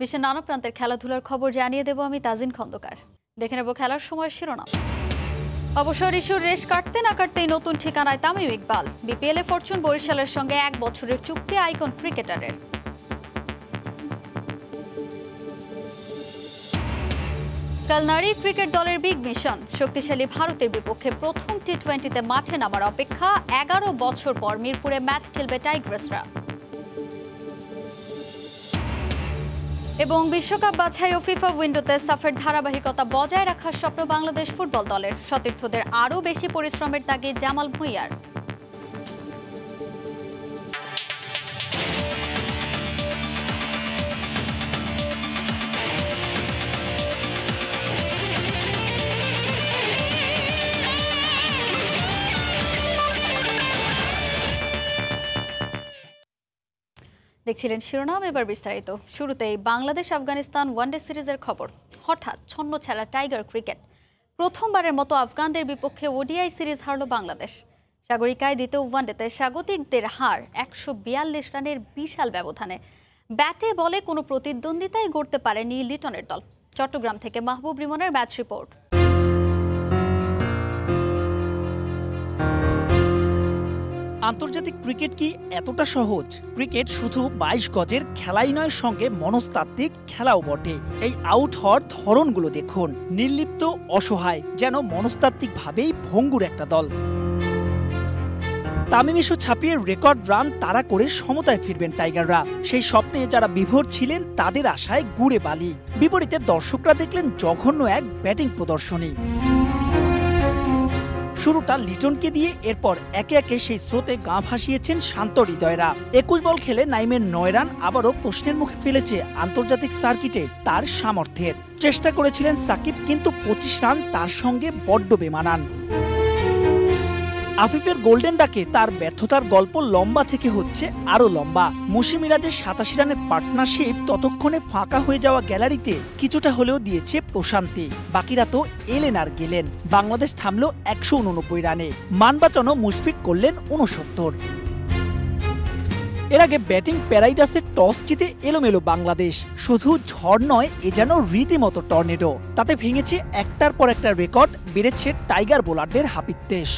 বিশ্বের নানা প্রান্তের খেলাধুলার খবর জানিয়ে দেব আমি তাজিন খন্দকার। দেখে নেব খেলার সময় শিরোনাম। অবসর ইস্যুর রেশ কাটতে না কাটতেই নতুন ঠিকানায় তামিম ইকবাল। বিপিএল ফরচুন বরিশালের সঙ্গে এক বছরের চুক্তি আইকন ক্রিকেটারের। কাল নারী ক্রিকেট দলের বিগ মিশন, শক্তিশালী ভারতের বিপক্ষে প্রথম টি টোয়েন্টিতে মাঠে নামার অপেক্ষা এগারো বছর পর মিরপুরে ম্যাচ খেলবে টাইগ্রেসরা। এবং বিশ্বকাপ বাছাই ও ফিফা উইন্ডোতে সাফের ধারাবাহিকতা বজায় রাখার স্বপ্ন বাংলাদেশ ফুটবল দলের। সতীর্থদের আরও বেশি পরিশ্রমের তাগিদ জামাল ভুঁইয়ার। দেখছিলেন শিরোনাম এবার বিস্তারিত। শুরুতেই বাংলাদেশ আফগানিস্তান ওয়ানডে সিরিজের খবর। হঠাৎ ছন্ন ছাড়া টাইগার ক্রিকেট। প্রথমবারের মতো আফগানদের বিপক্ষে ওডিআই সিরিজ হারল বাংলাদেশ। সাগরিকায় দ্বিতীয় ওয়ানডেতে স্বাগতিকদের হার একশো বিয়াল্লিশ রানের বিশাল ব্যবধানে। ব্যাটে বলে কোনো প্রতিদ্বন্দ্বিতাই গড়তে পারেনি লিটনের দল। চট্টগ্রাম থেকে মাহবুব রিমনের ম্যাচ রিপোর্ট। আন্তর্জাতিক ক্রিকেট কি এতটা সহজ? ক্রিকেট শুধু বাইশ গজের খেলাই নয়, সঙ্গে মনস্তাত্ত্বিক খেলাও বটে। এই আউট হওয়ার ধরনগুলো দেখুন। নির্লিপ্ত, অসহায়, যেন মনস্তাত্ত্বিকভাবেই ভঙ্গুর একটা দল। তামিম ইস্যু ছাপিয়ে রেকর্ড রান তারা করে সমতায় ফিরবেন টাইগাররা। সেই স্বপ্নে যারা বিভোর ছিলেন, তাদের আশায় গুড়ে বালি। বিপরীতে দর্শকরা দেখলেন জঘন্য এক ব্যাটিং প্রদর্শনী। শুরুটা লিটনকে দিয়ে, এরপর একে একে সেই স্রোতে গা ভাসিয়েছেন শান্ত হৃদয়রা। একুশ বল খেলে নাইমের নয় রান আবারও প্রশ্নের মুখে ফেলেছে আন্তর্জাতিক সার্কিটে তার সামর্থ্যের। চেষ্টা করেছিলেন সাকিব, কিন্তু পঁচিশ রান তার সঙ্গে বড্ড বেমানান। আফিফের গোল্ডেন ডাকে তার ব্যর্থতার গল্প লম্বা থেকে হচ্ছে আরও লম্বা। মুশি মিরাজের সাতাশি রানের পার্টনারশিপ ততক্ষণে ফাঁকা হয়ে যাওয়া গ্যালারিতে কিছুটা হলেও দিয়েছে প্রশান্তি। বাকিরা তো এলেন আর গেলেন। বাংলাদেশ থামলো একশো উননব্বই রানে। মান বাঁচানো মুশফিক করলেন উনসত্তর এর আগে ব্যাটিং প্যারাইডাসে টস জিতে এলোমেলো বাংলাদেশ। শুধু ঝড় নয়, এ যেন রীতিমতো টর্নেডো। তাতে ভেঙেছে একটার পর একটা রেকর্ড, বেড়েছে টাইগার বোলারদের হাপিত্তেশ।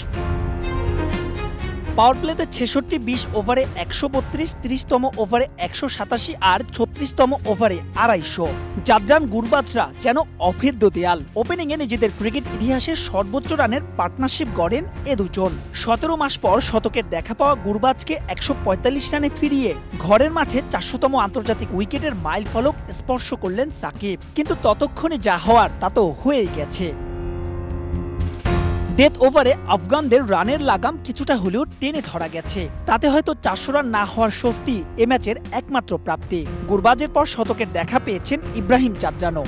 পাওয়ার প্লেতে ছেষট্টি বিশ ওভারে একশো বত্রিশ, তিরিশতম ওভারে একশো সাতাশি আর ছত্রিশতম ওভারে আড়াইশো। জাদরান গুরবাজরা যেন অভেদ্য দেয়াল ওপেনিংয়ে নিজেদের ক্রিকেট ইতিহাসের সর্বোচ্চ রানের পার্টনারশিপ গড়েন এ দুজন। সতেরো মাস পর শতকের দেখা পাওয়া গুরবাজকে একশো পঁয়তাল্লিশ রানে ফিরিয়ে ঘরের মাঠে চারশোতম আন্তর্জাতিক উইকেটের মাইল ফলক স্পর্শ করলেন সাকিব। কিন্তু ততক্ষণে যা হওয়ার তা তো হয়েই গেছে। ডেথ ওভারে আফগানদের রানের লাগাম কিছুটা হলেও টেনে ধরা গেছে। তাতে হয়তো চারশো রান না হওয়ার স্বস্তি এ ম্যাচের একমাত্র প্রাপ্তি। গুরবাজের পর শতকের দেখা পেয়েছেন ইব্রাহিম চাদ্রানো।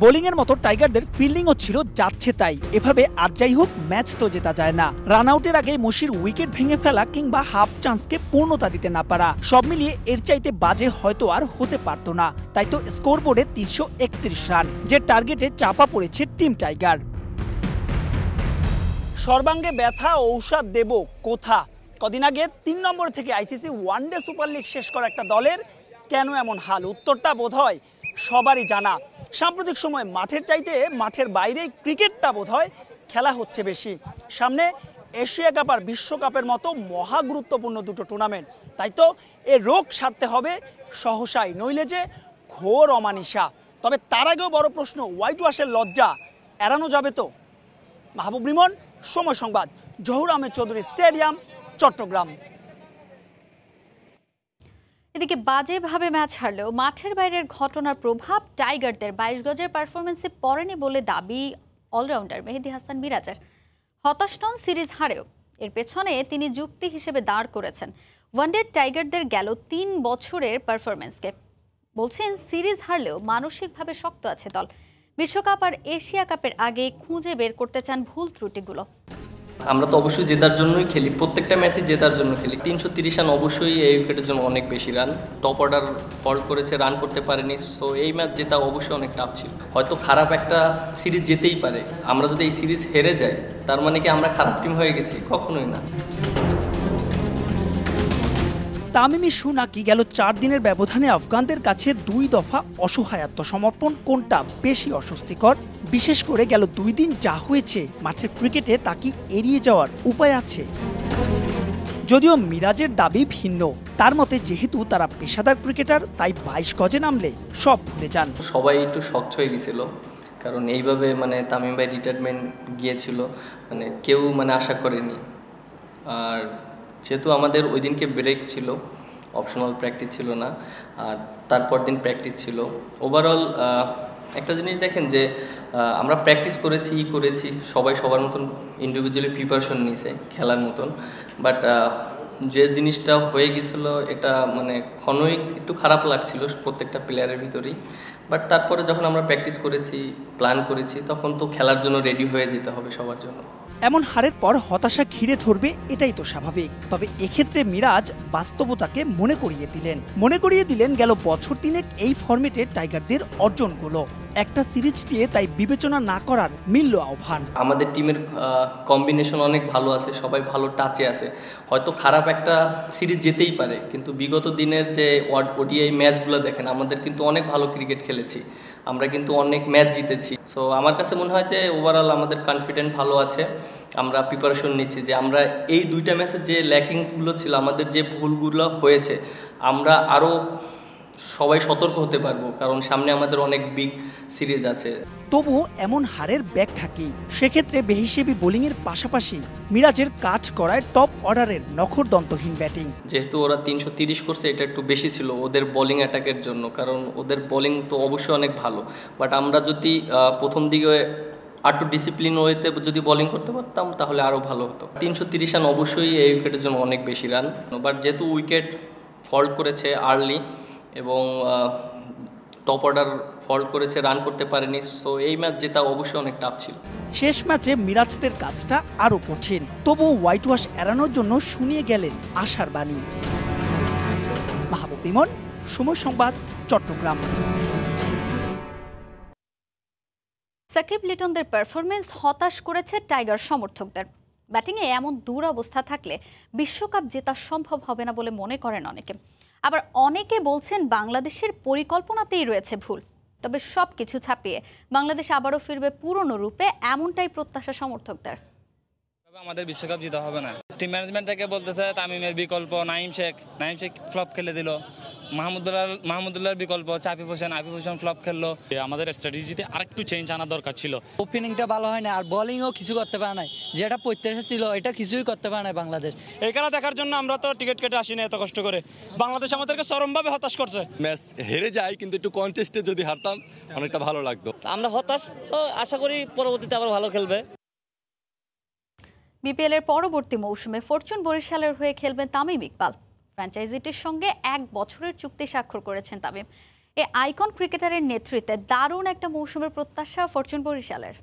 বোলিংয়ের মতো টাইগারদের ফিল্ডিংও ছিল যাচ্ছে তাই। এভাবে আর যাই হোক, ম্যাচ তো জেতা যায় না। রান আউটের আগে মুশির উইকেট ভেঙে ফেলা কিংবা হাফ চান্সকে পূর্ণতা দিতে না পারা, সব মিলিয়ে এর চাইতে বাজে হয়তো আর হতে পারতো না। তাই তো স্কোরবোর্ডে তিনশো একত্রিশ রান, যে টার্গেটে চাপা পড়েছে টিম টাইগার। সর্বাঙ্গে ব্যথা ঔষধ দেব কোথা? কদিন আগে তিন নম্বর থেকে আইসিসি ওয়ানডে সুপার লিগ শেষ করা একটা দলের কেন এমন হাল? উত্তরটা বোধ হয় সবারই জানা। সাম্প্রতিক সময় মাঠের চাইতে মাঠের বাইরে ক্রিকেটটা বোধ হয় খেলা হচ্ছে বেশি। সামনে এশিয়া কাপ আর বিশ্বকাপের মতো মহা গুরুত্বপূর্ণ দুটো টুর্নামেন্ট তাই তো এ রোগ সারতে হবে সহসাই, নইলে যে ঘোর অমানিসা তবে তার আগেও বড় প্রশ্ন, হোয়াইট ওয়াশের লজ্জা এড়ানো যাবে তো? মাহবুব রিমন, সময় সংবাদ, জহুর আহমেদ চৌধুরী, স্টেডিয়াম, চট্টগ্রাম। এদিকে বাজেভাবে ম্যাচ হারলেও মাঠের বাইরের ঘটনার প্রভাব টাইগারদের। বাইশ গজের পারফরমেন্সে পড়েনি বলে দাবি অলরাউন্ডার মেহেদি হাসান মিরাজের। হতাশ নন সিরিজ হারেও। এর পেছনে তিনি যুক্তি হিসেবে দাঁড় করেছেন। ওয়ানডে টাইগারদের গেল তিন বছরের পারফরমেন্সকে বলছেন, সিরিজ হারলেও মানসিকভাবে শক্ত আছে দল। বিশ্বকাপ আর এশিয়া কাপের আগে খুঁজে বের করতে চান ভুল ত্রুটিগুলো। আমরা তো অবশ্যই জেতার জন্যই খেলি। প্রত্যেকটা ম্যাচে জেতার জন্য খেলি। তিনশো তিরিশ রান অবশ্যই এই উইকেটের জন্য অনেক বেশি রান। টপ অর্ডার ফল করেছে রান করতে পারেনি। সো এই ম্যাচ জেতা অবশ্যই অনেক টাফ ছিল। হয়তো খারাপ একটা সিরিজ যেতেই পারে। আমরা যদি এই সিরিজ হেরে যাই, তার মানে কি আমরা খারাপ টিম হয়ে গেছি? কখনোই না। তামিম ইস্যু নাকি গেল চার দিনের ব্যবধানে আফগানদের কাছে দুই দফা অসহায় আত্মসমর্পণ। কোনটা বেশি অস্বস্তিকর? বিশেষ করে গেল দুই দিন যা হয়েছে মাঠের ক্রিকেটে তা কি এড়িয়ে যাওয়ার উপায় আছে? যদিও মিরাজের দাবি ভিন্ন। তার মতে, যেহেতু তারা পেশাদার ক্রিকেটার, তাই বাইশ গজে নামলে সব ভুলে যান। সবাই একটু শক্ত হয়ে গেছিল। কারণ এইভাবে মানে তামিম ভাই রিটায়ারমেন্ট গিয়েছিল। মানে কেউ মানে আশা করেনি। আর যেহেতু আমাদের ওই দিনকে ব্রেক ছিল অপশনাল প্র্যাকটিস ছিল না, আর তারপর দিন প্র্যাকটিস ছিল। ওভারঅল একটা জিনিস দেখেন যে আমরা প্র্যাকটিস করেছি, ই করেছি, সবাই সবার মতন ইন্ডিভিজুয়ালি প্রিপারেশন নিয়েছে খেলার মতন। বাট যে জিনিসটা হয়ে গেছিল, এটা মানে ক্ষণই একটু খারাপ লাগছিল প্রত্যেকটা প্লেয়ারের ভিতরেই। বাট তারপরে যখন আমরা প্র্যাকটিস করেছি প্ল্যান করেছি তখন তো খেলার জন্য রেডি হয়ে যেতে হবে সবার জন্য। এমন হারের পর হতাশা ঘিরে ধরবে এটাই তো স্বাভাবিক। তবে এক্ষেত্রে মিরাজ বাস্তবতাকে মনে করিয়ে দিলেন। মনে করিয়ে দিলেন গেল বছর তিনেক এই ফরম্যাটে টাইগারদের অর্জনগুলো। একটা সিরিজ দিয়ে তাই বিবেচনা না করার মিলল আহ্বান। আমাদের টিমের কম্বিনেশন অনেক ভালো আছে সবাই ভালো টাচে আছে। হয়তো খারাপ একটা সিরিজ যেতেই পারে কিন্তু বিগত দিনের যে ওডিআই ম্যাচগুলো দেখেন আমাদের কিন্তু অনেক ভালো ক্রিকেট খেলেছি। আমরা কিন্তু অনেক ম্যাচ জিতেছি। সো আমার কাছে মনে হয় যে ওভারঅল আমাদের কনফিডেন্ট ভালো আছে। আমরা প্রিপারেশন নিচ্ছি যে, আমরা এই দুইটা ম্যাচে যে ল্যাকিংসগুলো ছিল, আমাদের যে ভুলগুলো হয়েছে, আমরা আরও সবাই সতর্ক হতে পারব কারণ সামনে আমাদের অনেক বিগ সিরিজ আছে। তবুও এমন হারের ব্যাখ্যা কি সেক্ষেত্রে বেহিসেবি বোলিংয়ের পাশাপাশি মিরাজের কাজ করায় টপ অর্ডারের নখরদন্তহীন ব্যাটিং যেহেতু ওরা তিনশো তিরিশ করছে এটা একটু বেশি ছিল ওদের বোলিং অ্যাটাকের জন্য কারণ ওদের বোলিং তো অবশ্যই অনেক ভালো। বাট আমরা যদি প্রথম দিকে আরটু ডিসিপ্লিন ওয়েতে যদি বোলিং করতে পারতাম তাহলে আরও ভালো হতো। তিনশো তিরিশ রান অবশ্যই এই উইকেটের জন্য অনেক বেশি রান বাট যেহেতু উইকেট ফল্ট করেছে আর্লি এবং টপ অর্ডার ফল্ট করেছে রান করতে পারেনি সো এই ম্যাচ জেতা অবশ্যই অনেক টাফ ছিল। শেষ ম্যাচে মিরাজদের কাজটা আরও কঠিন তবু হোয়াইট ওয়াশ এড়ানোর জন্য শুনিয়ে গেলেন আশার বাণী। মাহবুব বিমন সময় সংবাদ চট্টগ্রাম। সাকিব লিটনদের পারফরমেন্স হতাশ করেছে টাইগার সমর্থকদের। ব্যাটিংয়ে এমন দুরবস্থা থাকলে বিশ্বকাপ জেতা সম্ভব হবে না বলে মনে করেন অনেকে। আবার অনেকে বলছেন বাংলাদেশের পরিকল্পনাতেই রয়েছে ভুল। তবে সব কিছু ছাপিয়ে বাংলাদেশ আবারও ফিরবে পুরনো রূপে, এমনটাই প্রত্যাশা সমর্থকদের। আমাদের বিশ্বকাপ জিতে হবে না। টিম ম্যানেজমেন্ট থেকে বলতেছে তামিমের বিকল্প নাইম শেখ। নাইম শেখ ফ্লপ খেলে দিল। মাহমুদুল্লাহ মাহমুদুল্লাহর বিকল্প হচ্ছে আফিফ হোসেন। আফিফ হোসেন ফ্লপ খেললো। আমাদের স্ট্র্যাটেজিতে আরেকটু চেঞ্জ আনা দরকার ছিল। ওপেনিংটা ভালো হয় না আর বোলিংও কিছু করতে পারে নাই। যেটা প্রত্যাশা ছিল এটা কিছুই করতে পারে না বাংলাদেশ। এই খেলা দেখার জন্য আমরা তো টিকিট কেটে আসি না এত কষ্ট করে। বাংলাদেশ আমাদেরকে চরমভাবে হতাশ করছে। ম্যাচ হেরে যায় কিন্তু একটু কনটেস্টে যদি হারতাম অনেকটা ভালো লাগতো। আমরা হতাশ তো আশা করি পরবর্তীতে আবার ভালো খেলবে। বিপিএল এর পরবর্তী মৌসুমে ফরচুন বরিশালের হয়ে খেলবেন তামিম ইকবাল। ফ্র্যাঞ্চাইজিটির সঙ্গে এক বছরের চুক্তি স্বাক্ষর করেছেন তামিম। এ আইকন ক্রিকেটারের নেতৃত্বে দারুণ একটা মৌসুমের প্রত্যাশা ফরচুন বরিশালের।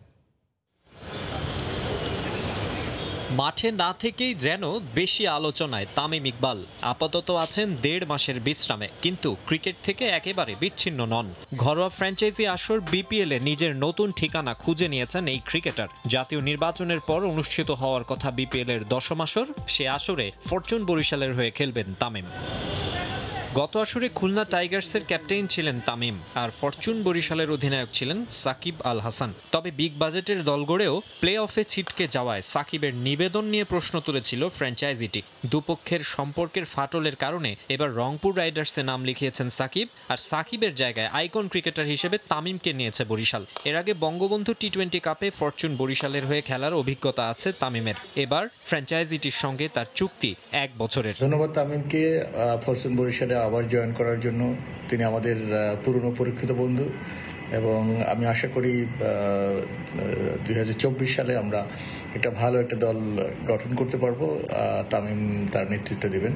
মাঠে না থেকেই যেন বেশি আলোচনায় তামিম ইকবাল। আপাতত আছেন দেড় মাসের বিশ্রামে, কিন্তু ক্রিকেট থেকে একেবারে বিচ্ছিন্ন নন। ঘরোয়া ফ্র্যাঞ্চাইজি আসর বিপিএলে নিজের নতুন ঠিকানা খুঁজে নিয়েছেন এই ক্রিকেটার। জাতীয় নির্বাচনের পর অনুষ্ঠিত হওয়ার কথা বিপিএলের দশম আসর, সে আসরে ফরচুন বরিশালের হয়ে খেলবেন তামিম। গত আসরে খুলনা টাইগার্সের ক্যাপ্টেন ছিলেন তামিম আর ফরচুন বরিশালের অধিনায়ক ছিলেন সাকিব আল হাসান তবে বিগ বাজেটের দল গড়েও প্লে অফে ছিটকে যাওয়ায় সাকিবের নিবেদন নিয়ে প্রশ্ন তুলেছিল ফ্র্যাঞ্চাইজিটি। দুপক্ষের সম্পর্কের ফাটলের কারণে এবার রংপুর রাইডার্সে নাম লিখিয়েছেন সাকিব আর সাকিবের জায়গায় আইকন ক্রিকেটার হিসেবে তামিমকে নিয়েছে বরিশাল। এর আগে বঙ্গবন্ধু টি টোয়েন্টি কাপে ফরচুন বরিশালের হয়ে খেলার অভিজ্ঞতা আছে তামিমের। এবার ফ্র্যাঞ্চাইজিটির সঙ্গে তার চুক্তি এক বছরের। ধন্যবাদ তামিমকে ফরচুন বরিশালে আবার জয়েন করার জন্য তিনি আমাদের পুরনো পরীক্ষিত বন্ধু এবং আমি আশা করি দু হাজার চব্বিশ সালে আমরা একটা ভালো একটা দল গঠন করতে পারব তামিম তার নেতৃত্ব দেবেন।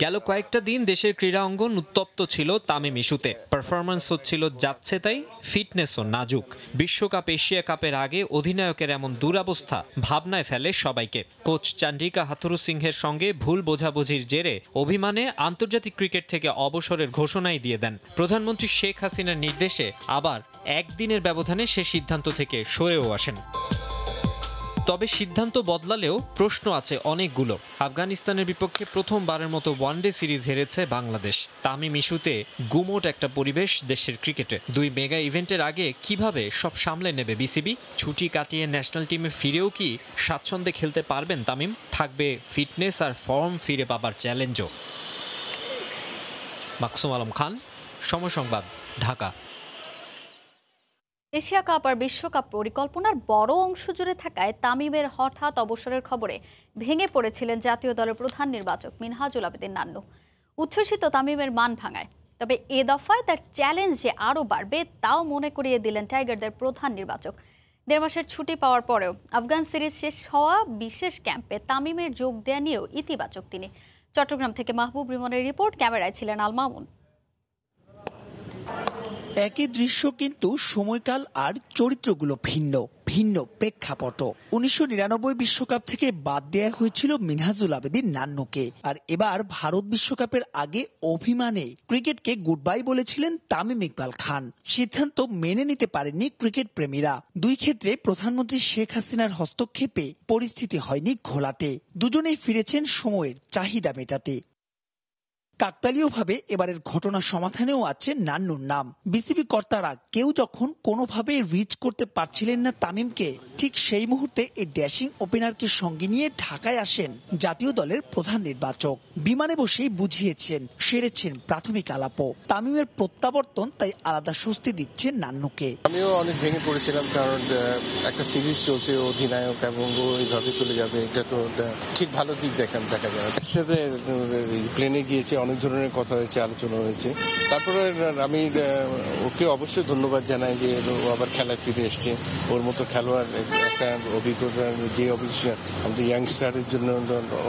গেল কয়েকটা দিন দেশের ক্রীড়া অঙ্গন উত্তপ্ত ছিল তামিম ইস্যুতে। পারফরমেন্স হচ্ছিল যাচ্ছে তাই ফিটনেসও নাজুক। বিশ্বকাপ, এশিয়া কাপের আগে অধিনায়কের এমন দুরাবস্থা ভাবনায় ফেলে সবাইকে। কোচ চান্ডিকা হাথুরু সিংহের সঙ্গে ভুল বোঝাবুঝির জেরে অভিমানে আন্তর্জাতিক ক্রিকেট থেকে অবসরের ঘোষণাই দিয়ে দেন। প্রধানমন্ত্রী শেখ হাসিনার নির্দেশে আবার একদিনের ব্যবধানে সে সিদ্ধান্ত থেকে সরেও আসেন। তবে সিদ্ধান্ত বদলালেও প্রশ্ন আছে অনেকগুলো। আফগানিস্তানের বিপক্ষে প্রথমবারের মতো ওয়ানডে সিরিজ হেরেছে বাংলাদেশ। তামিম ইস্যুতে গুমোট একটা পরিবেশ দেশের ক্রিকেটে। দুই মেগা ইভেন্টের আগে কীভাবে সব সামলে নেবে বিসিবি? ছুটি কাটিয়ে ন্যাশনাল টিমে ফিরেও কি স্বাচ্ছন্দ্যে খেলতে পারবেন তামিম? থাকবে ফিটনেস আর ফর্ম ফিরে পাবার চ্যালেঞ্জও। মাকসুম আলম খান সময় সংবাদ ঢাকা। এশিয়া কাপ আর বিশ্বকাপ পরিকল্পনার বড় অংশ জুড়ে থাকায় তামিমের হঠাৎ অবসরের খবরে ভেঙে পড়েছিলেন জাতীয় দলের প্রধান নির্বাচক মিনহাজুল আবেদিন নান্নু। উচ্ছ্বসিত তামিমের মান ভাঙায়। তবে এ দফায় তার চ্যালেঞ্জ যে আরও বাড়বে, তাও মনে করিয়ে দিলেন টাইগারদের প্রধান নির্বাচক। দেড় মাসের ছুটি পাওয়ার পরেও আফগান সিরিজ শেষ হওয়া বিশেষ ক্যাম্পে তামিমের যোগ দেয়া নিয়েও ইতিবাচক তিনি। চট্টগ্রাম থেকে মাহবুব রিমনের রিপোর্ট, ক্যামেরায় ছিলেন আল মামুন। একই দৃশ্য কিন্তু সময়কাল আর চরিত্রগুলো ভিন্ন ভিন্ন প্রেক্ষাপট। উনিশশো বিশ্বকাপ থেকে বাদ দেয়া হয়েছিল মিনহাজুল আবেদিন নান্নুকে। আর এবার ভারত বিশ্বকাপের আগে অভিমানে ক্রিকেটকে গুড বাই বলেছিলেন তামিম ইকবাল খান। সিদ্ধান্ত মেনে নিতে পারেননি ক্রিকেট প্রেমীরা। দুই ক্ষেত্রে প্রধানমন্ত্রী শেখ হাসিনার হস্তক্ষেপে পরিস্থিতি হয়নি ঘোলাটে। দুজনেই ফিরেছেন সময়ের চাহিদা মেটাতে। কাকতালীয়ভাবে এবারের ঘটনা সমাধানেও আছে নান্নুর নাম। বিসিবি কর্তারা কেউ যখন কোনোভাবে রিচ করতে পারছিলেন না তামিমকে, ঠিক সেই মুহূর্তে এই ড্যাশিং ওপেনারকে সঙ্গে নিয়ে ঢাকায় আসেন জাতীয় দলের প্রধান নির্বাচক। বিমানে বসেই বুঝিয়েছেন, সেরেছেন প্রাথমিক আলাপও। তামিমের প্রত্যাবর্তন তাই আলাদা স্বস্তি দিচ্ছে নান্নুকে। আমিও অনেক ভেঙে পড়েছিলাম কারণ একটা সিরিজ চলছে, অধিনায়ক এবং এইভাবে চলে যাবে। এটা তো ঠিক ভালো দিক দেখা দেখা যায়। একসাথে প্লেনে গিয়েছে অনেক ধরনের কথা হয়েছে আলোচনা হয়েছে। তারপরে আমি ওকে অবশ্যই ধন্যবাদ জানাই যে ও আবার খেলায় ফিরে এসছে। ওর মতো খেলোয়াড় একটা অভিজ্ঞতা যে অভিজ্ঞতা আমাদের ইয়াংস্টারের জন্য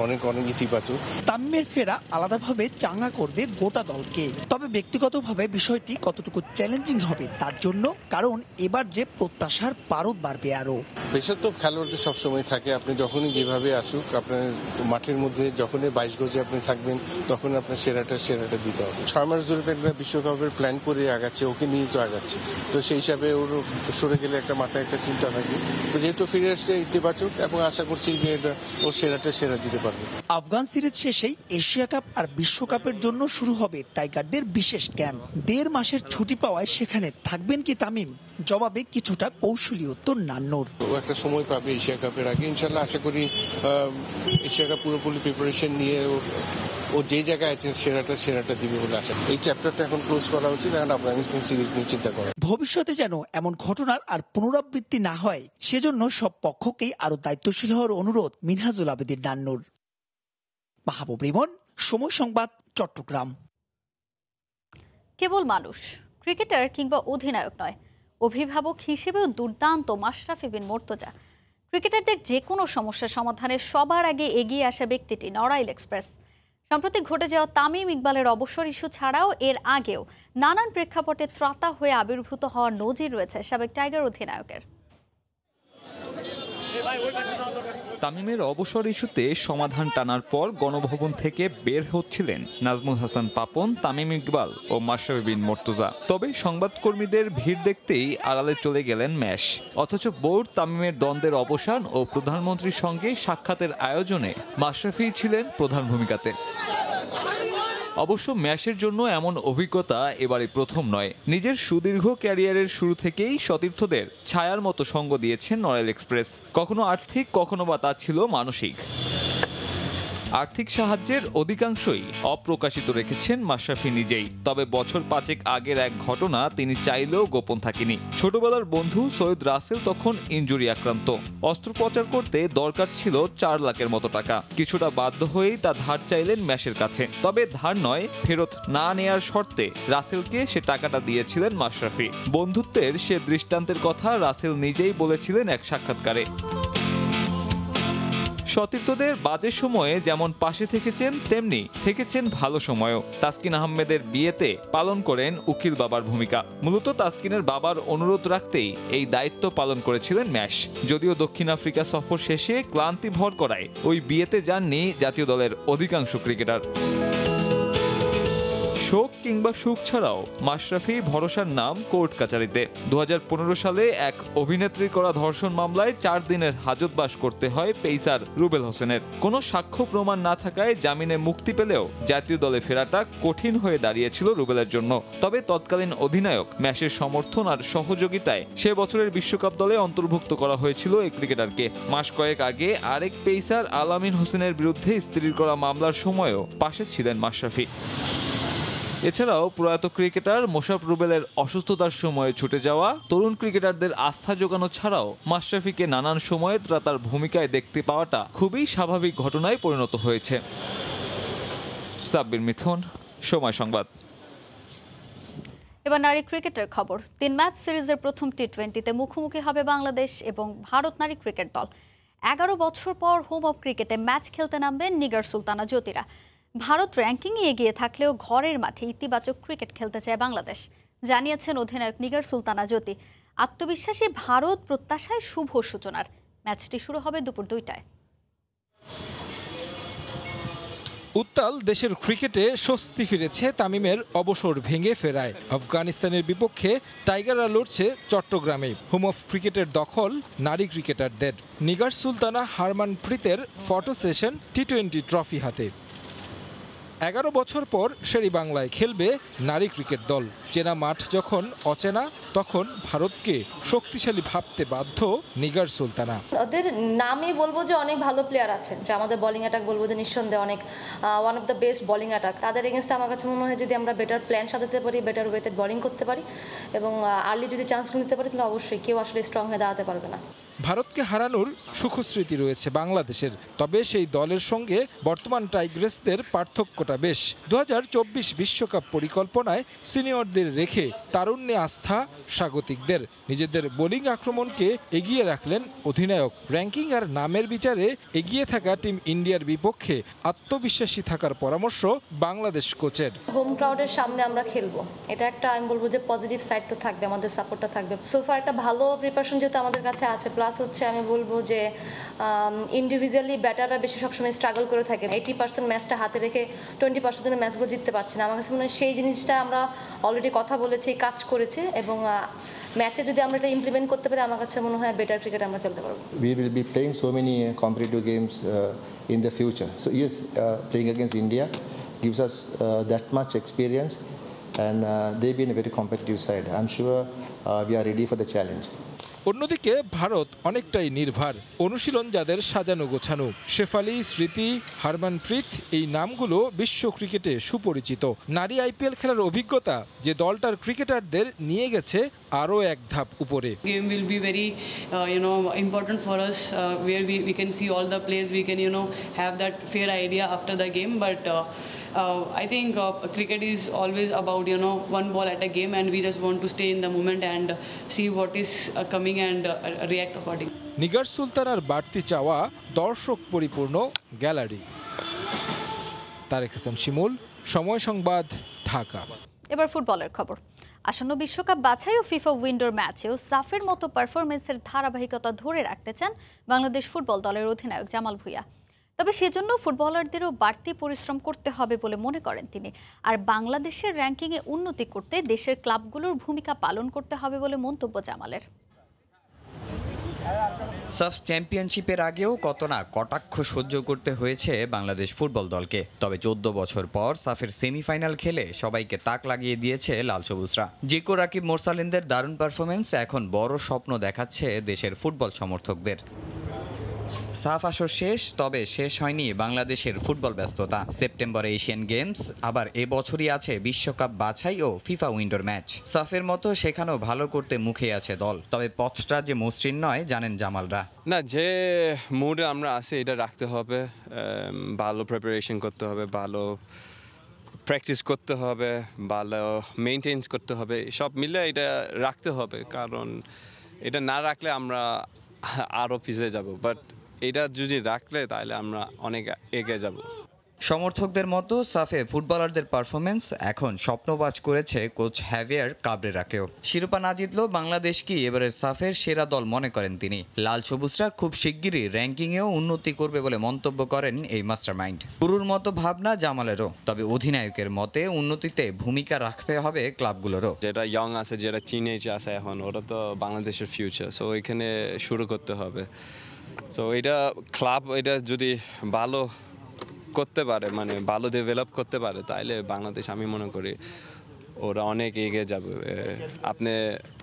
অনেক অনেক ইতিবাচক। তামিমের ফেরা আলাদাভাবে চাঙ্গা করবে গোটা দলকে। তবে ব্যক্তিগতভাবে বিষয়টি কতটুকু চ্যালেঞ্জিং হবে তার জন্য কারণ এবার যে প্রত্যাশার পারদ বাড়বে আরও প্রেশার তো খেলোয়াড়দের সবসময় থাকে আপনি যখনই যেভাবে আসুক আপনার মাঠের মধ্যে যখনই বাইশ গজে আপনি থাকবেন তখন আপনার সেরাটা সেরাটা দিতে হবে। ছয় মাস ধরে তো একটা বিশ্বকাপের প্ল্যান করে আগাচ্ছে ওকে নিয়ে তো আগাচ্ছে। তো সেই হিসাবে ওর সরে গেলে একটা মাথায় একটা চিন্তা থাকে। তো যেহেতু ফিরে আসছে ইতিবাচক এবং আশা করছি যে এটা ও সেরাটা সেরা দিতে পারবে। আফগান সিরিজ শেষেই এশিয়া কাপ আর বিশ্বকাপের জন্য শুরু হবে টাইগারদের বিশেষ ক্যাম্প। দেড় মাসের ছুটি পাওয়ায় সেখানে থাকবেন কি তামিম? জবাবে কিছুটা কৌশলী উত্তর নান্নর একটা সময় পাবে এশিয়া কাপের আগে। ইনশাল্লাহ আশা করি এশিয়া কাপ পুরোপুরি প্রিপারেশন নিয়ে ও যে জায়গায় আছে সেরাটা সেরাটা দিবে বলে আশা এই চ্যাপ্টারটা এখন ক্লোজ করা উচিত এখন আফগানিস্তান সিরিজ নিয়ে চিন্তা করা ভবিষ্যতে যেন এমন ঘটনার আর পুনরাবৃত্তি না হয় সেজন্য সব পক্ষকেই আরও দায়িত্বশীল হওয়ার অনুরোধ মিনহাজুল আবেদিন নান্নুর। মাহবুব রিমন সময় সংবাদ চট্টগ্রাম। কেবল মানুষ ক্রিকেটার কিংবা অধিনায়ক নয় অভিভাবক হিসেবেও দুর্দান্ত মাশরাফি বিন মোর্তজা। ক্রিকেটারদের যে কোনো সমস্যার সমাধানে সবার আগে এগিয়ে আসা ব্যক্তিটি নড়াইল এক্সপ্রেস। সম্প্রতি ঘটে যাওয়া তামিম ইকবালের অবসর ইস্যু ছাড়াও এর আগেও নানান প্রেক্ষাপটে ত্রাতা হয়ে আবির্ভূত হওয়ার নজির রয়েছে সাবেক টাইগার অধিনায়কের। তামিমের অবসর ইস্যুতে সমাধান টানার পর গণভবন থেকে বের হচ্ছিলেন নাজমুল হাসান পাপন, তামিম ইকবাল ও মাশরাফি বিন মর্তুজা। তবে সংবাদকর্মীদের ভিড় দেখতেই আড়ালে চলে গেলেন ম্যাশ। অথচ বোর্ড তামিমের দ্বন্দ্বের অবসান ও প্রধানমন্ত্রীর সঙ্গে সাক্ষাতের আয়োজনে মাশরাফি ছিলেন প্রধান ভূমিকাতে। অবশ্য ম্যাশের জন্য এমন অভিজ্ঞতা এবারে প্রথম নয়। নিজের সুদীর্ঘ ক্যারিয়ারের শুরু থেকেই সতীর্থদের ছায়ার মতো সঙ্গ দিয়েছেন নরেল এক্সপ্রেস। কখনো আর্থিক, কখনো বা তা ছিল মানসিক। আর্থিক সাহায্যের অধিকাংশই অপ্রকাশিত রেখেছেন মাশরাফি নিজেই। তবে বছর পাঁচেক আগের এক ঘটনা তিনি চাইলেও গোপন থাকেনি। ছোটবেলার বন্ধু সৈয়দ রাসেল তখন ইনজুরি আক্রান্ত। অস্ত্রোপচার করতে দরকার ছিল চার লাখের মতো টাকা। কিছুটা বাধ্য হয়েই তা ধার চাইলেন ম্যাশের কাছে। তবে ধার নয়, ফেরত না নেয়ার শর্তে রাসেলকে সে টাকাটা দিয়েছিলেন মাশরাফি। বন্ধুত্বের সে দৃষ্টান্তের কথা রাসেল নিজেই বলেছিলেন এক সাক্ষাৎকারে। সতীর্থদের বাজে সময়ে যেমন পাশে থেকেছেন, তেমনি থেকেছেন ভালো সময়ও। তাসকিন আহমেদের বিয়েতে পালন করেন উকিল বাবার ভূমিকা। মূলত তাসকিনের বাবার অনুরোধ রাখতেই এই দায়িত্ব পালন করেছিলেন ম্যাশ। যদিও দক্ষিণ আফ্রিকা সফর শেষে ক্লান্তি ভর করায় ওই বিয়েতে যাননি জাতীয় দলের অধিকাংশ ক্রিকেটার। শোক কিংবা সুখ ছাড়াও মাশরাফি ভরসার নাম কোর্ট কাচারিতে। দু হাজার পনেরো সালে এক অভিনেত্রীর করা ধর্ষণ মামলায় চার দিনের হাজতবাস করতে হয় পেইসার রুবেল হোসেনের। কোনো সাক্ষ্য প্রমাণ না থাকায় জামিনে মুক্তি পেলেও জাতীয় দলে ফেরাটা কঠিন হয়ে দাঁড়িয়েছিল রুবেলের জন্য। তবে তৎকালীন অধিনায়ক ম্যাচের সমর্থন আর সহযোগিতায় সে বছরের বিশ্বকাপ দলে অন্তর্ভুক্ত করা হয়েছিল এই ক্রিকেটারকে। মাস কয়েক আগে আরেক পেইসার আলামিন হোসেনের বিরুদ্ধে স্ত্রীর করা মামলার সময়ও পাশে ছিলেন মাশরাফি। এছাড়াও প্রয়াত ক্রিকেটার মোশাফ রুবেলের অসুস্থতার সময়ে ছুটে যাওয়া, তরুণ ক্রিকেটারদের আস্থা জোগানো ছাড়াও মাশরাফিকে নানান সময়ে তারা ভূমিকায় দেখতে পাওয়াটা খুবই স্বাভাবিক ঘটনায় পরিণত হয়েছে। সাব্বির মিথুন, সময় সংবাদ। এবার নারী ক্রিকেটের খবর। তিন ম্যাচ সিরিজের প্রথম টি টোয়েন্টিতে মুখোমুখি হবে বাংলাদেশ এবং ভারত নারী ক্রিকেট দল। এগারো বছর পর হোম অফ ক্রিকেটে ম্যাচ খেলতে নামবেন নিগার সুলতানা জ্যোতিরা। ভারত র্যাঙ্কিংয়ে এগিয়ে থাকলেও ঘরের মাঠে ইতিবাচক ক্রিকেট খেলতে চায় বাংলাদেশ। জানিয়েছেন অধিনায়ক নিগার সুলতানা জ্যোতি। আত্মবিশ্বাসী ভারত প্রত্যাশায় শুভ সূচনার। ম্যাচটি শুরু হবে দুপুর দুইটায়। উত্তাল দেশের ক্রিকেটে স্বস্তি ফিরেছে তামিমের অবসর ভেঙে ফেরায়। আফগানিস্তানের বিপক্ষে টাইগাররা লড়ছে চট্টগ্রামে। হোম অফ ক্রিকেটের দখল নারী ক্রিকেটারদের। Nigar Sultana Harman প্রীতের photo session T twenty trophy হাতে। এগারো বছর পর শেরি বাংলায় খেলবে নারী ক্রিকেট দল। চেনা মাঠ যখন অচেনা, তখন ভারতকে শক্তিশালী ভাবতে বাধ্য নিগার সুলতানা। ওদের নামই বলব যে অনেক ভালো প্লেয়ার আছেন। যে আমাদের বলিং অ্যাটাক বলব যে নিঃসন্দেহে অনেক one of the best bowling attack তাদের এগেনস্টে আমার কাছে মনে হয় যদি আমরা বেটার প্ল্যান সাজাতে পারি বেটার ওয়েতে বোলিং করতে পারি এবং আর্লি যদি চান্স নিতে পারি, তাহলে অবশ্যই কেউ আসলে স্ট্রং হয়ে দাঁড়াতে পারবে না। ভারতকে হারানোর সুখস্মৃতি রয়েছে বাংলাদেশের। তবে সেই দলের সঙ্গে বর্তমান টাইগ্রেসদের পার্থক্যটা বেশ। দু বিশ্বকাপ পরিকল্পনায় সিনিয়রদের রেখে তারুণ্যে আস্থা স্বাগতিকদের। নিজেদের বোলিং আক্রমণকে এগিয়ে রাখলেন অধিনায়ক। র্যাঙ্কিং আর নামের বিচারে এগিয়ে থাকা টিম ইন্ডিয়ার বিপক্ষে আত্মবিশ্বাসী থাকার পরামর্শ বাংলাদেশ কোচের। হোম ক্রাউডের সামনে আমরা খেলব। এটা একটা, আমি বলব যে পজিটিভ সাইড তো থাকবে, আমাদের সাপোর্টটা থাকবে। সোফার একটা ভালো প্রিপারেশন যেহেতু আমাদের কাছে আছে প্লাস প্লাস হচ্ছে আমি বলব যে ইন্ডিভিজুয়ালি ব্যাটাররা বেশি সবসময় স্ট্রাগল করে থাকে। এইটি পার্সেন্ট ম্যাচটা হাতে রেখে টোয়েন্টি পার্সেন্ট জন্য ম্যাচগুলো জিততে পারছে না। আমার কাছে মনে হয় সেই জিনিসটা আমরা অলরেডি কথা বলেছি, কাজ করেছে এবং ম্যাচে যদি আমরা এটা ইমপ্লিমেন্ট করতে পারি, আমার কাছে মনে হয় বেটার ক্রিকেট আমরা খেলতে পারব। We will be playing so many competitive games in the future so yes playing against India gives us that much experience and they be a very competitive side I am sure we are ready for the challenge অন্যদিকে ভারত অনেকটাই নির্ভার। অনুশীলন যাদের সাজানো গোছানো। শেফালি স্মৃতি হারমানপ্রীত এই নামগুলো বিশ্ব ক্রিকেটে সুপরিচিত। নারী আইপিএল খেলার অভিজ্ঞতা যে দলটার ক্রিকেটারদের নিয়ে গেছে আরও এক ধাপ উপরে। Game will be very uh, you know important for us uh, where we, we can see all the players we can you know have that fair idea after uh, uh, I think uh, cricket is always about you know one ball at a game and we just want to stay in the moment and see what is uh, coming and uh, react accordingly Nigar সুলতানার বাড়তি চাওয়া দর্শক পরিপূর্ণ gallery Tarique Hasan শিমুল সময় সংবাদ ঢাকা এবার ফুটবলের খবর আসন্ন বিশ্বকাপ বাছাই ও ফিফা উইন্ডোর ম্যাচেও সাফের মতো পারফরমেন্সের ধারাবাহিকতা ধরে রাখতে চান বাংলাদেশ ফুটবল দলের অধিনায়ক জামাল ভুঁইয়া তবে সেজন্য ফুটবলারদেরও বাড়তি পরিশ্রম করতে হবে বলে মনে করেন তিনি। আর বাংলাদেশের র্যাঙ্কিংয়ে উন্নতি করতে দেশের ক্লাবগুলোর ভূমিকা পালন করতে হবে বলে মন্তব্য জামালের। সাফ চ্যাম্পিয়নশিপের আগেও কত না কটাক্ষ সহ্য করতে হয়েছে বাংলাদেশ ফুটবল দলকে। তবে চোদ্দ বছর পর সাফের সেমিফাইনাল খেলে সবাইকে তাক লাগিয়ে দিয়েছে লাল সবুজরা। জিকো রাকিব মোরসালিনদের দারুণ পারফরমেন্স এখন বড় স্বপ্ন দেখাচ্ছে দেশের ফুটবল সমর্থকদের। সাফ আসর শেষ, তবে শেষ হয়নি বাংলাদেশের ফুটবল ব্যস্ততা। সেপ্টেম্বরে এশিয়ান গেমস, আবার এবছরই আছে বিশ্বকাপ বাছাই ও ফিফা উইন্ডোর ম্যাচ। সাফের মতো সেখানেও ভালো করতে মুখে আছে দল। তবে পথটা যে মসৃণ নয়, জানেন জামালরা। না, যে মুডে আমরা আছি, এটা রাখতে হবে। ভালো প্রিপারেশন করতে হবে, ভালো প্র্যাকটিস করতে হবে, ভালো মেনটেন্স করতে হবে। সব মিলে এটা রাখতে হবে, কারণ এটা না রাখলে আমরা আরও পিছিয়ে যাব। বাট এটা যদি রাখলে তাহলে আমরা অনেক এগিয়ে যাব। সমর্থকদের মতো সাফে ফুটবলারদের পারফরমেন্স এখন স্বপ্নবাজ করেছে কোচ হ্যাভিয়ার কাবরেরাকেও। শিরোপা না জিতলেও বাংলাদেশ কি এবারের সাফের সেরা দল মনে করেন তিনি। লাল সবুজরা খুব শিগগিরই র্যাঙ্কিংয়েও উন্নতি করবে বলে মন্তব্য করেন এই মাস্টারমাইন্ড। গুরুর মতো ভাবনা জামালেরও তবে অধিনায়কের মতে উন্নতিতে ভূমিকা রাখতে হবে ক্লাবগুলোরও। যেটা ইয়ং আছে যেটা চিনেজ আছে এখন ওরা তো বাংলাদেশের ফিউচার সো এখানে শুরু করতে হবে। সো এটা ক্লাব এটা যদি ভালো করতে পারে মানে ভালো ডেভেলপ করতে পারে, তাইলে বাংলাদেশ আমি মনে করি ওরা অনেক এগিয়ে যাবে। আপনি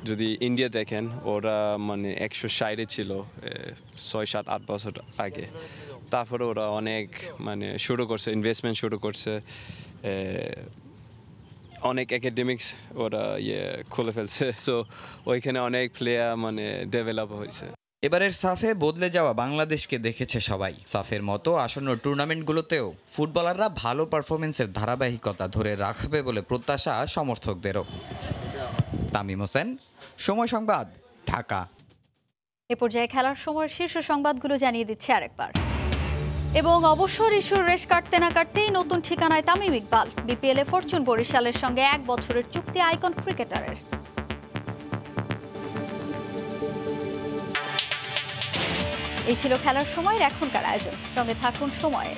যদি ইন্ডিয়া দেখেন, ওরা মানে একশো সাইডে ছিল ছয় সাত আট বছর আগে। তারপরে ওরা অনেক মানে শুরু করছে ইনভেস্টমেন্ট শুরু করছে অনেক একাডেমিক্স ওরা ইয়ে খুলে ফেলছে। সো ওইখানে অনেক প্লেয়ার মানে ডেভেলপ হয়েছে। এবারের সাফে বদলে যাওয়া বাংলাদেশকে দেখেছে সবাই। সাফের মতো আসন্ন টুর্নামেন্টগুলোতেও ফুটবলাররা ভালো পারফরমেন্সের ধারাবাহিকতা ধরে রাখবে বলে প্রত্যাশা সমর্থকদেরও। তামিম হোসেন, সময় সংবাদ, ঢাকা। এ পর্যায়ে খেলার সময় শীর্ষ সংবাদগুলো জানিয়ে দিচ্ছে আরেকবার। এবং অবসর ইস্যুর রেশ কাটতে না কাটতেই নতুন ঠিকানায় তামিম ইকবাল। বিপিএল ফরচুন বরিশালের সঙ্গে এক বছরের চুক্তি আইকন ক্রিকেটারের। এই ছিল খেলার সময়ের এখনকার আয়োজন। সঙ্গে থাকুন সময়ে